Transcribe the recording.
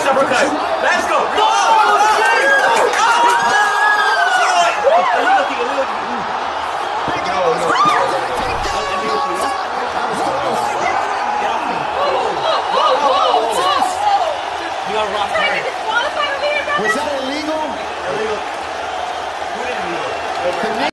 uppercut. Let's go. Go! Was that illegal? Illegal. Who didn't